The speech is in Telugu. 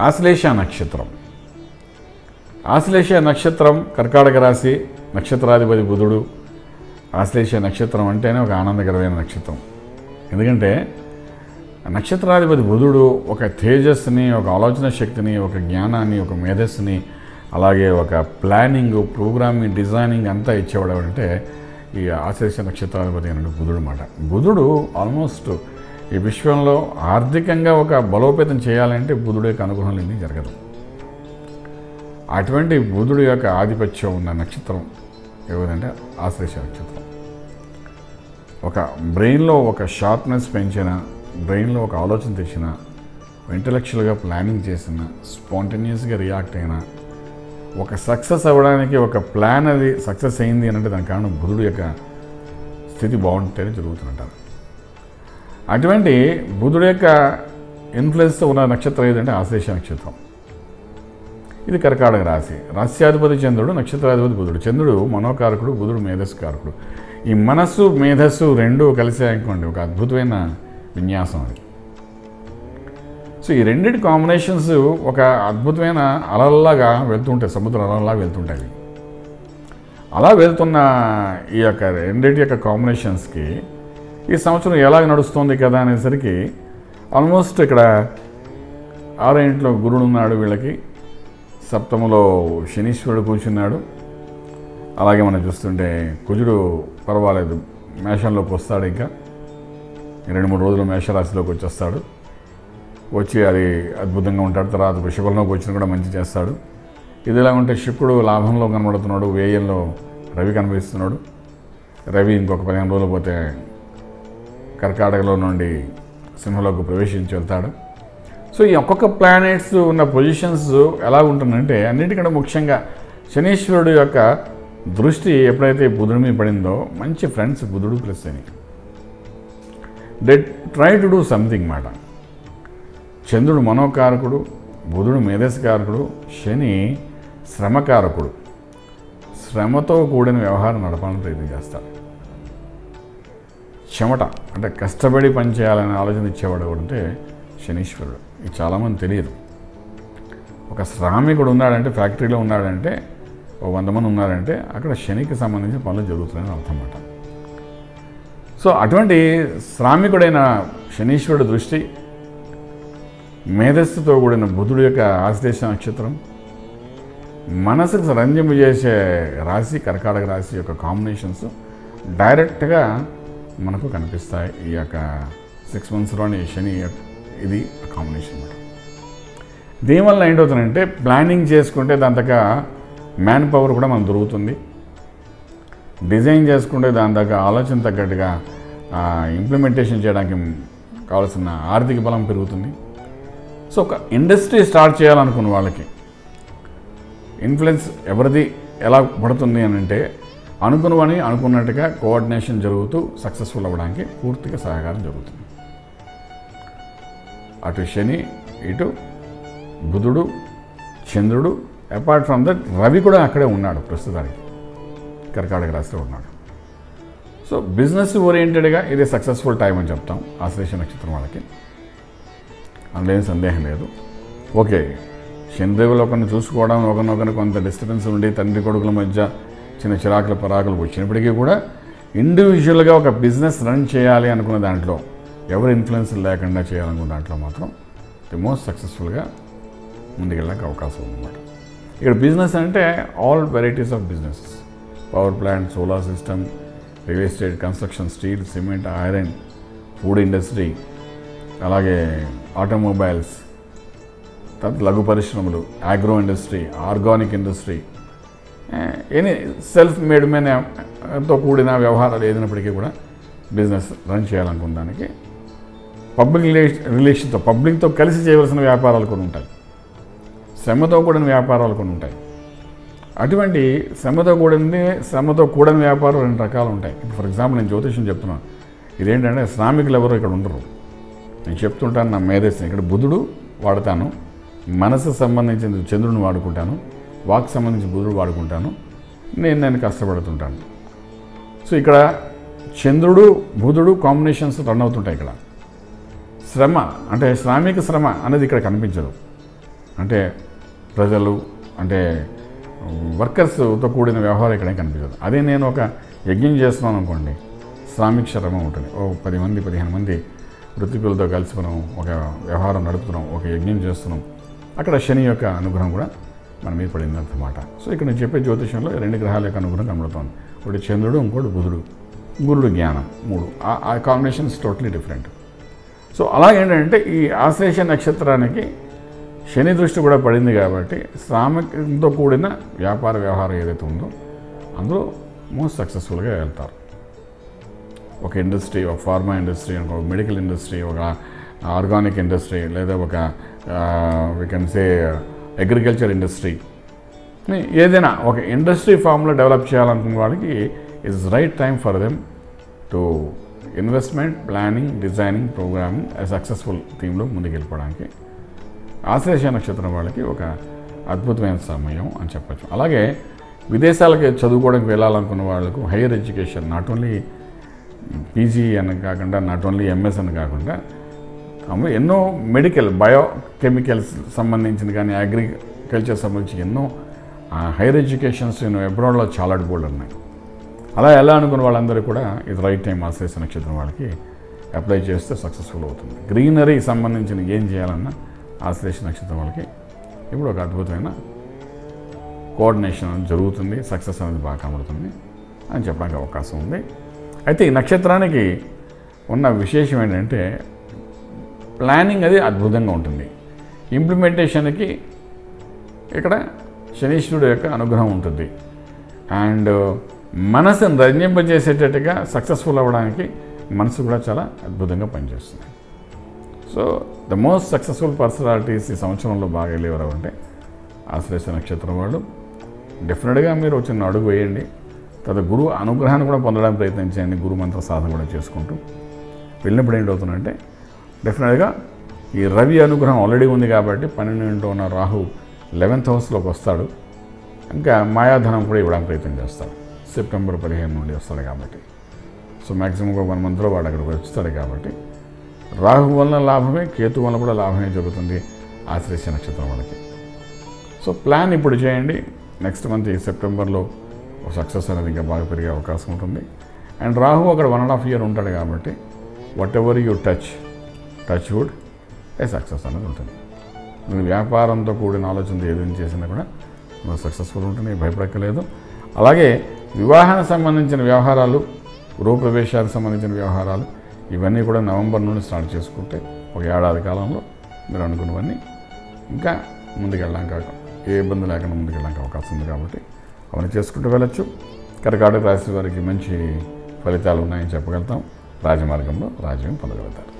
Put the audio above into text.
ఆశ్లేష నక్షత్రం. ఆశ్లేష నక్షత్రం కర్కాటక రాశి నక్షత్రాధిపతి బుధుడు. ఆశ్లేష నక్షత్రం అంటేనే ఒక ఆనందకరమైన నక్షత్రం. ఎందుకంటే నక్షత్రాధిపతి బుధుడు ఒక తేజస్సుని ఒక ఆలోచన శక్తిని ఒక జ్ఞానాన్ని ఒక మేధస్సుని అలాగే ఒక ప్లానింగ్ ప్రోగ్రామింగ్ డిజైనింగ్ అంతా ఇచ్చేవాడు అంటే ఈ ఆశ్లేష నక్షత్రాధిపతి అన్నాడు బుధుడు మాట బుధుడు ఆల్మోస్ట్ ఈ విశ్వంలో ఆర్థికంగా ఒక బలోపేతం చేయాలంటే బుధుడు యొక్క అనుగ్రహం లేని జరగదు. అటువంటి బుధుడు యొక్క ఆధిపత్యం ఉన్న నక్షత్రం ఏదంటే ఆశ్లేష నక్షత్రం. ఒక బ్రెయిన్లో ఒక షార్ప్నెస్ పెంచిన బ్రెయిన్లో ఒక ఆలోచన తెచ్చిన ఇంటలెక్చువల్గా ప్లానింగ్ చేసిన స్పాంటేనియస్గా రియాక్ట్ అయిన ఒక సక్సెస్ అవ్వడానికి ఒక ప్లాన్ అది సక్సెస్ అయింది అనంటే అంటే దాని కారణం బుధుడు యొక్క స్థితి బాగుంటేనే జరుగుతుంటారు అటువంటి బుధుడు యొక్క ఇన్ఫ్లుయెన్స్తో ఉన్న నక్షత్రం ఏదంటే ఆశ్లేష నక్షత్రం. ఇది కర్కాటక రాశి. రాశ్యాధిపతి చంద్రుడు నక్షత్రాధిపతి బుధుడు. చంద్రుడు మనోకారకుడు బుధుడు మేధస్సు కారకుడు ఈ మనస్సు మేధస్సు రెండు కలిసాయనుకోండి ఒక అద్భుతమైన విన్యాసం అది. సో ఈ రెండింటి కాంబినేషన్స్ ఒక అద్భుతమైన అలల్లాగా వెళ్తుంటాయి. సముద్రం అలల్లాగా వెళ్తుంటాయి. అలా వెళ్తున్న ఈ యొక్క రెండింటి యొక్క కాంబినేషన్స్కి ఈ సంవత్సరం ఎలాగ నడుస్తుంది కదా అనేసరికి ఆల్మోస్ట్ ఇక్కడ ఆరో ఇంట్లో గురుడు ఉన్నాడు వీళ్ళకి. సప్తములో శనీశ్వరుడు కూర్చున్నాడు. అలాగే మనం చూస్తుంటే కుజుడు పర్వాలేదు మేషంలోకి వస్తాడు ఇంకా. రెండు మూడు రోజులు మేషరాశిలోకి వచ్చేస్తాడు. వచ్చి అది అద్భుతంగా ఉంటాడు. తర్వాత వృషభంలోకి వచ్చిన కూడా మంచి చేస్తాడు. ఇదిలా ఉంటే శుక్రుడు లాభంలో కనబడుతున్నాడు వేయంలో రవి కనిపిస్తున్నాడు. రవి ఇంకొక పదిహేను రోజులు పోతే కర్కాటకలో నుండి సింహలోకి ప్రవేశించి వెళ్తాడు. సో ఈ ఒక్కొక్క ప్లానెట్స్ ఉన్న పొజిషన్స్ ఎలా ఉంటుందంటే అన్నిటికంటే ముఖ్యంగా శనీశ్వరుడు యొక్క దృష్టి ఎప్పుడైతే బుధుడి మీద పడిందో మంచి ఫ్రెండ్స్ బుధుడు ప్లస్ అని they try to do something మాట. చంద్రుడు మనోకారకుడు బుధుడు మేధస్కారకుడు శని శ్రమకారకుడు. శ్రమతో కూడిన వ్యవహారం నడపాలని ప్రయత్నం చేస్తాడు. చెమట అంటే కష్టపడి పని చేయాలనే ఆలోచన ఇచ్చేవాడు ఉంటే శనీశ్వరుడు. ఇది చాలామంది తెలియదు. ఒక శ్రామికుడు ఉన్నాడంటే ఫ్యాక్టరీలో ఉన్నాడంటే ఓ వంద మంది ఉన్నారంటే అక్కడ శనికి సంబంధించిన పనులు జరుగుతున్నాయని అర్థం అన్నమాట సో అటువంటి శ్రామికుడైన శనీశ్వరుడు దృష్టి మేధస్సుతో కూడిన బుధుడు యొక్క ఆశ్లేష నక్షత్రం మనసుకు రంజింపు చేసే రాశి కర్కాటక రాశి యొక్క కాంబినేషన్స్ డైరెక్ట్గా మనకు కనిపిస్తాయి ఈ యొక్క సిక్స్ మంత్స్లోని శని ఇది కాంబినేషన్ అనమాట దీనివల్ల ఏంటవుతుందంటే ప్లానింగ్ చేసుకుంటే దాని దగ్గర మ్యాన్ పవర్ కూడా మనం దొరుకుతుంది. డిజైన్ చేసుకుంటే దాని తగ్గ ఆలోచన తగ్గట్టుగా ఇంప్లిమెంటేషన్ చేయడానికి కావాల్సిన ఆర్థిక బలం పెరుగుతుంది. సో ఒక ఇండస్ట్రీ స్టార్ట్ చేయాలనుకున్న వాళ్ళకి ఇన్ఫ్లుయెన్స్ ఎవరిది ఎలా పడుతుంది అని అంటే అనుకున్నవని అనుకున్నట్టుగా కోఆర్డినేషన్ జరుగుతూ సక్సెస్ఫుల్ అవ్వడానికి పూర్తిగా సహకారం జరుగుతుంది. అటు శని ఇటు బుధుడు చంద్రుడు అపార్ట్ ఫ్రమ్ దట్ రవి కూడా అక్కడే ఉన్నాడు ప్రస్తుతానికి. కర్కాటక రాశిలో ఉన్నాడు. సో బిజినెస్ ఓరియంటెడ్గా ఇది సక్సెస్ఫుల్ టైం అని చెప్తాం. ఆశ్లేష నక్షత్రం వాళ్ళకి. అందులో ఏం సందేహం లేదు. ఓకే శనిదేవులు ఒకరిని చూసుకోవడం ఒకరినొకరిని కొంత డిస్టర్బెన్స్ ఉండి తండ్రి కొడుకుల మధ్య చిన్న చిరాకులు పరాకులు వచ్చినప్పటికీ కూడా ఇండివిజువల్గా ఒక బిజినెస్ రన్ చేయాలి అనుకున్న దాంట్లో ఎవరు ఇన్ఫ్లుయెన్స్ లేకుండా చేయాలనుకున్న దాంట్లో మాత్రం ది మోస్ట్ సక్సెస్ఫుల్గా ముందుకెళ్ళడానికి అవకాశం ఉందన్నమాట. ఇక్కడ బిజినెస్ అంటే all varieties of business power plant solar system real estate construction steel cement iron food industry అలాగే ఆటోమొబైల్స్ తర్వాత లఘు పరిశ్రమలు agro industry organic industry any self మేడ్తో కూడిన వ్యవహారాలు ఏదైనప్పటికీ కూడా బిజినెస్ రన్ చేయాలనుకున్న దానికి పబ్లిక్ రిలేషన్తో పబ్లిక్తో కలిసి చేయవలసిన వ్యాపారాలు కొన్ని ఉంటాయి. శ్రమతో కూడిన వ్యాపారాలు కొన్ని ఉంటాయి. అటువంటి శ్రమతో కూడింది శ్రమతో కూడని వ్యాపారం రెండు రకాలు ఉంటాయి. ఫర్ ఎగ్జాంపుల్ నేను జ్యోతిష్యం చెప్తున్నాను. ఇదేంటంటే శ్రామికులు ఎవరు ఇక్కడ ఉండరు. నేను చెప్తుంటాను నా మేధస్సు ఇక్కడ బుధుడు వాడతాను. మనసు సంబంధించిన చంద్రుని వాడుకుంటాను. వాక్ సంబంధించిన బుధుడు వాడుకుంటాను నేను నేను కష్టపడుతుంటాను. సో ఇక్కడ చంద్రుడు బుధుడు కాంబినేషన్స్ రన్ అవుతుంటాయి ఇక్కడ. శ్రమ అంటే శ్రామిక శ్రమ అనేది ఇక్కడ కనిపించదు. అంటే ప్రజలు అంటే వర్కర్స్తో కూడిన వ్యవహారం ఇక్కడే కనిపించదు. అదే నేను ఒక యజ్ఞం చేస్తున్నాను అనుకోండి శ్రామిక శ్రమ ఉంటుంది. ఓ పది మంది పదిహేను మంది వృత్తికులతో కలిసి మనం ఒక వ్యవహారం నడుపుతున్నాం ఒక యజ్ఞం చేస్తున్నాం. అక్కడ శని యొక్క అనుగ్రహం కూడా మన మీద పడిందన్నమాట సో ఇక్కడ నేను చెప్పే జ్యోతిషంలో రెండు గ్రహాల యొక్క అనుగుణం కనబడుతోంది. ఒకటి చంద్రుడు ఇంకోటి బుధుడు. గురుడు జ్ఞానం మూడు. ఆ- కాంబినేషన్స్ టోటలీ డిఫరెంట్ సో అలాగేంటంటే ఈ ఆశ్లేష నక్షత్రానికి శని దృష్టి కూడా పడింది కాబట్టి శ్రామికంతో కూడిన వ్యాపార వ్యవహారం ఏదైతే ఉందో అందులో మోస్ట్ సక్సెస్ఫుల్గా వెళ్తారు. ఒక ఇండస్ట్రీ ఒక ఫార్మా ఇండస్ట్రీ ఒక మెడికల్ ఇండస్ట్రీ ఒక ఆర్గానిక్ ఇండస్ట్రీ లేదా ఒక we can say agriculture industry ఏదైనా ఒక ఇండస్ట్రీ ఫామ్లో డెవలప్ చేయాలనుకున్న వాళ్ళకి it's right time for them to investment planning designing programming successful థీమ్లో ముందుకెళ్ళిపోవడానికి ఆశ్లేష నక్షత్రం వాళ్ళకి ఒక అద్భుతమైన సమయం అని చెప్పచ్చు. అలాగే విదేశాలకి చదువుకోవడానికి వెళ్ళాలనుకున్న వాళ్ళకు higher education not only PG అని కాకుండా నాట్ ఓన్లీ ఎంఎస్ అని కాకుండా ఎన్నో మెడికల్ బయోకెమికల్స్ సంబంధించిన కానీ అగ్రికల్చర్ సంబంధించి ఎన్నో హైయర్ ఎడ్యుకేషన్స్ నేను అబ్రాడ్లో చాలా బోల్డ్ ఉన్నాయి అలా ఎలా అనుకున్న వాళ్ళందరూ కూడా ఇది రైట్ టైం ఆశ్రయిస్ నక్షత్రం వాళ్ళకి అప్లై చేస్తే సక్సెస్ఫుల్ అవుతుంది. గ్రీనరీ సంబంధించిన ఏం చేయాలన్నా ఆశ్లేష నక్షత్రం వాళ్ళకి ఇప్పుడు ఒక అద్భుతమైన కోఆర్డినేషన్ అనేది జరుగుతుంది సక్సెస్ అనేది బాగా కనబడుతుంది అని చెప్పడానికి అవకాశం ఉంది. అయితే ఈ నక్షత్రానికి ఉన్న విశేషం ఏంటంటే ప్లానింగ్ అది అద్భుతంగా ఉంటుంది. ఇంప్లిమెంటేషన్కి ఇక్కడ శనీశ్వరుడు యొక్క అనుగ్రహం ఉంటుంది. అండ్ మనసును రంజింపజేసేటట్టుగా సక్సెస్ఫుల్ అవ్వడానికి మనసు కూడా చాలా అద్భుతంగా పనిచేస్తుంది. So the most successful personalities ఈ సంవత్సరంలో బాగా వెళ్ళేవారు అంటే ఆశ్లేష నక్షత్రం వాళ్ళు. డెఫినెట్గా మీరు వచ్చిన అడుగు వేయండి. తర్వాత గురువు అనుగ్రహాన్ని కూడా పొందడానికి ప్రయత్నించండి గురు మంత్ర సాధన కూడా చేసుకుంటూ. వెళ్ళినప్పుడు ఏంటవుతుందంటే డెఫినెట్గా ఈ రవి అనుగ్రహం ఆల్రెడీ ఉంది కాబట్టి పన్నెండు ఉన్న రాహు లెవెన్త్ హౌస్లోకి వస్తాడు. ఇంకా మాయాధనం కూడా ఇవ్వడానికి ప్రయత్నం చేస్తాడు. సెప్టెంబర్ పదిహేను నుండి వస్తాడు కాబట్టి. సో మ్యాక్సిమం ఒక వన్ మంత్లో వాడు అక్కడికి వస్తాడు కాబట్టి రాహు వలన లాభమే కేతు వలన కూడా లాభమే జరుగుతుంది ఆశ్లేష నక్షత్రం వాళ్ళకి. సో ప్లాన్ ఇప్పుడు చేయండి. నెక్స్ట్ మంత్ ఈ సెప్టెంబర్లో సక్సెస్ అనేది ఇంకా బాగా పెరిగే అవకాశం ఉంటుంది. అండ్ రాహు అక్కడ వన్ అండ్ హాఫ్ ఇయర్ ఉంటాడు కాబట్టి whatever you touch touch would a success అనేది ఉంటుంది. నేను వ్యాపారంతో కూడిన ఆలోచనతో ఏదైనా చేసినా కూడా నువ్వు సక్సెస్ఫుల్ ఉంటుంది భయపడక్కలేదు అలాగే వివాహానికి సంబంధించిన వ్యవహారాలు గృహప్రవేశాలకు సంబంధించిన వ్యవహారాలు ఇవన్నీ కూడా నవంబర్ నుండి స్టార్ట్ చేసుకుంటే ఒక ఏడాది కాలంలో మీరు అనుకున్నవన్నీ ఇంకా ముందుకెళ్ళడానికి అవకా- ఏ ఇబ్బంది లేకుండా ముందుకెళ్ళడానికి అవకాశం ఉంది కాబట్టి అవన్నీ చేసుకుంటూ వెళ్ళచ్చు. కర్కాటక రాశి వారికి మంచి ఫలితాలు ఉన్నాయని చెప్పగలుగుతాం. రాజమార్గంలో రాజ్యం పొందగలుగుతారు.